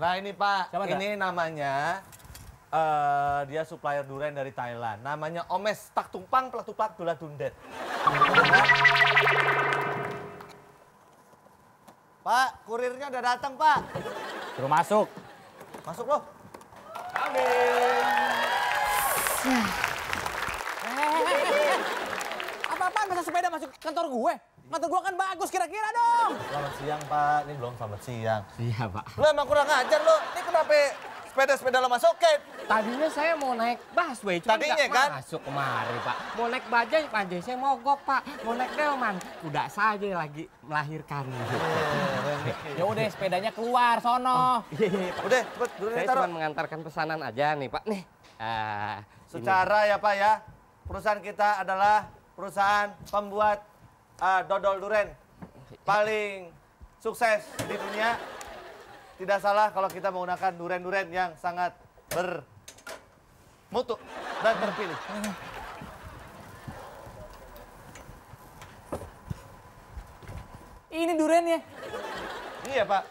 Nah ini Pak, Siapa, ini namanya eh, dia supplier durian dari Thailand. Namanya Omes Tak Tumpang Platupak Dula Dundet. Pak, kurirnya udah datang Pak. Suruh masuk. Masuk loh. Amin. Apa-apaan masa sepeda masuk kantor gue? Kantor gue kan bagus kira-kira dong. Selamat siang Pak, ini belum selamat siang. Iya pak. Lo emang kurang ajar lo, ini kenapa sepeda-sepeda lo masukin? Tadinya saya mau naik busway, cuma Tadinya, kan? masuk kemari, Pak. Mau naik bajai, bajai saya mogok, Pak. Mau naik delman, kuda saja lagi melahirkan. Ya udah sepedanya keluar sono. Udah, cepet durian saya cuma mengantarkan pesanan aja nih, Pak. Nih. Ah, ini. Secara ya Pak ya, perusahaan kita adalah perusahaan pembuat uh, dodol duren paling sukses di dunia. Tidak salah kalau kita menggunakan duren-duren yang sangat bermutu dan terpilih. Ini durennya. Iya Pak,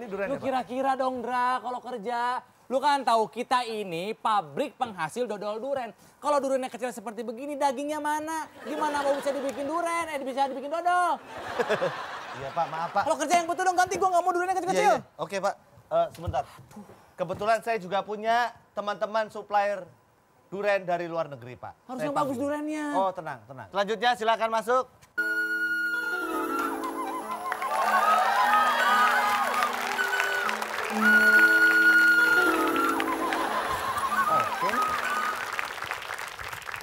ini duren Lu kira-kira dong Dra kalau kerja. Lu kan tahu kita ini pabrik penghasil dodol duren. Kalau durennya kecil seperti begini dagingnya mana? Gimana mau bisa dibikin duren? Eh bisa dibikin dodol. Iya Pak, maaf Pak. Kalau kerja yang betul dong ganti gua nggak mau durennya Iya, kecil-kecil. iya. Oke Pak, Eh, sebentar. Kebetulan saya juga punya teman-teman supplier duren dari luar negeri Pak. Harus Saya yang bagus durennya. Oh tenang, tenang. Selanjutnya silakan masuk.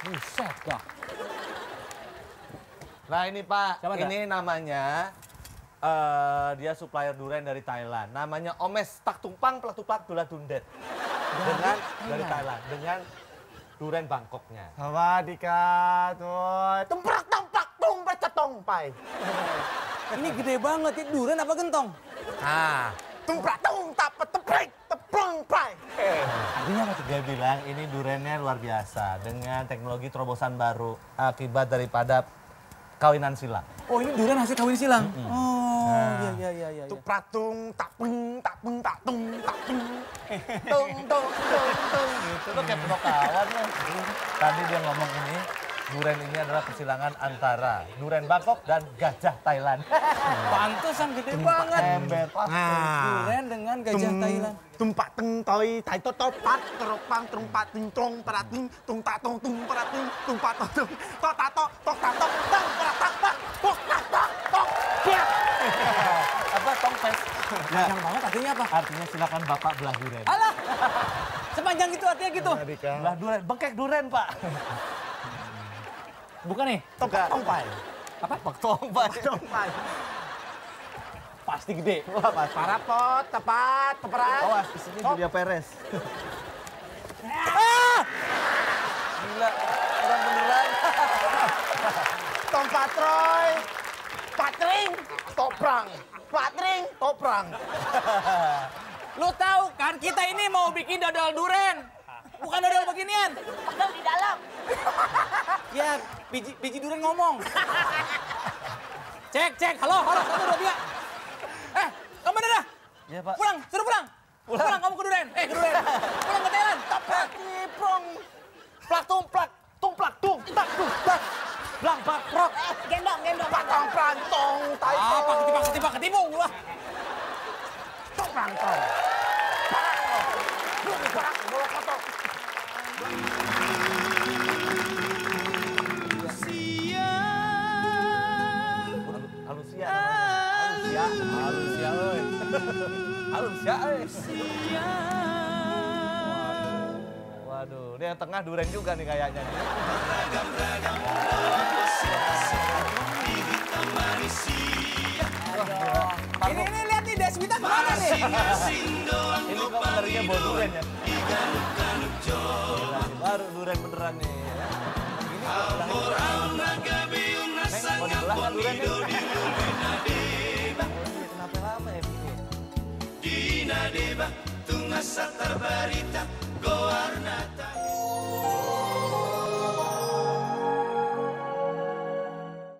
Buset, Pak. Nah ini Pak, Siapa ini tak? namanya uh, dia supplier durian dari Thailand. Namanya Omes Tak Tumpang Pelatupak Dula Dundet. Dengan Thailand. dari Thailand dengan durian Bangkoknya. Sawadika tuh. Tumprak tumprak tumprak cetong pai. ini gede banget ya durian apa gentong? Ah, tumprak tung tap teprik prong Eh. Artinya apa tuh? Dia bilang ini durennya luar biasa dengan teknologi terobosan baru akibat daripada kawinan silang. Oh ini durian hasil kawin silang? Mm -hmm. Oh iya nah. iya iya iya. iya. Tuk pratung, tak peng, tak peng, tak tung, tak. Tung, tung, tung, tung. Kayak penokawan loh. Tadi dia ngomong ini, Duren ini adalah persilangan antara Duren Bangkok dan Gajah Thailand. Pantesan gede Tumpak banget. Ember, nah. Duren dengan Gajah tum, Thailand. Tumpak teng toi tai to topat teropang tumpak ting tong perating tung tak tong tung parating tumpak tong tung to ta to to ta to tang paratak pak tok tak tak tok apa tongpes panjang banget artinya apa artinya silakan bapak belah duren alah sepanjang itu artinya gitu belah duren bengkek duren pak Bukan nih? Tok tongpai. Apa? Pak tongpai. tongpai. Pasti gede. Wah, pasti. Parapot, tepat, peperan. Oh, Awas, di sini Julia Perez. Ah! Gila, orang beneran. Tongpatroy, Patroy, Patring, Toprang. Patring, Toprang. Lu tahu kan kita ini mau bikin dodol duren. Bukan dodol beginian. Dodol di dalam. Ya, biji, biji durian ngomong. Cek, cek, halo, halo, satu, dua, tiga. Eh, kamu mana dah? Iya, Pak. Pulang, suruh pulang. Pulang, pulang kamu ke durian Eh, ke. Pulang ke Thailand. Tapak, nyiprong. Plak, tumplak, tumplak, tung, tak, tung, tak. Blang, bakrok. Eh, gendong, gendong. tong prantong, tong Apa, ah, ketibak, ketibak, ketipu. Wah. Tung, Halusia. Halusia, oi. Halusia, oi. Waduh, ini yang tengah duren juga nih kayaknya. nih. Ini, ini lihat nih, Deswita ke mana nih? Ini kok ngerinya bawa duren ya? Baru duren beneran nih. ya. Ini mau dibelah kan durennya? Oh, Dina deba tunga satar barita goarnata